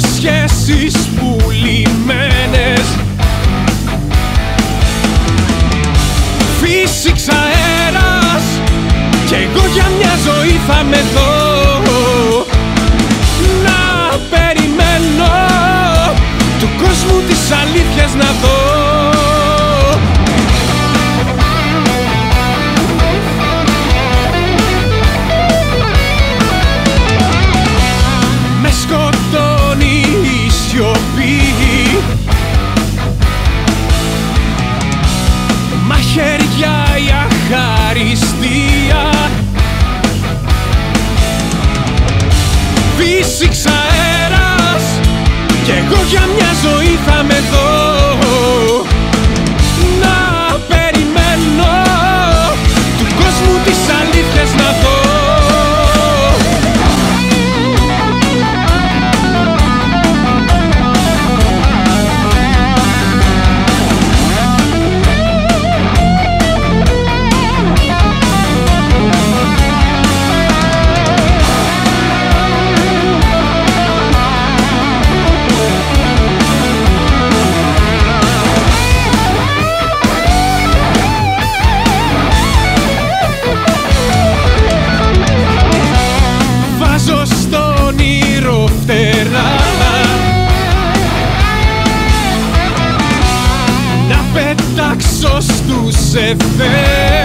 σχέσεις που λιμένες. Φύσηξα αέρας κι εγώ για μια ζωή θα με δω. μια ζωή θα με δω Να πετάξω στους ευθέους